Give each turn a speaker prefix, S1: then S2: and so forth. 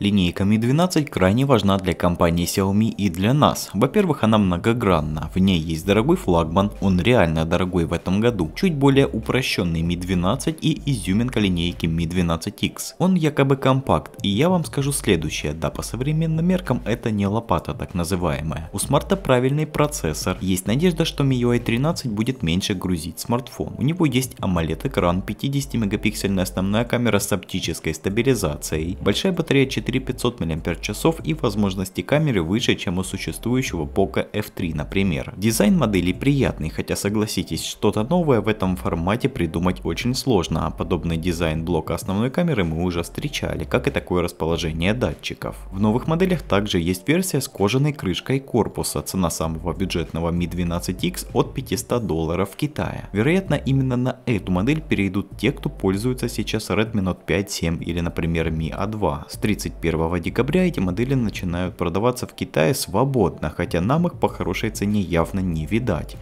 S1: Линейка Mi 12 крайне важна для компании Xiaomi и для нас. Во-первых, она многогранна. В ней есть дорогой флагман, он реально дорогой в этом году. Чуть более упрощенный Mi 12 и изюминка линейки Mi 12X. Он якобы компакт, и я вам скажу следующее. Да, по современным меркам это не лопата так называемая. У смарта правильный процессор. Есть надежда, что MIUI 13 будет меньше грузить смартфон. У него есть AMOLED экран, 50 мегапиксельная основная камера с оптической стабилизацией, большая батарея 4500 мАч и возможности камеры выше, чем у существующего Poco F3, например. Дизайн модели приятный, хотя согласитесь, что-то новое в этом формате придумать очень сложно, а подобный дизайн блока основной камеры мы уже встречали, как и такое расположение датчиков. В новых моделях также есть версия с кожаной крышкой корпуса, цена самого бюджетного Mi 12X от 500 долларов в Китае. Вероятно, именно на эту модель перейдут те, кто пользуется сейчас Redmi Note 5, 7 или, например, Mi A2. С 30 31 декабря эти модели начинают продаваться в Китае свободно, хотя нам их по хорошей цене явно не видать.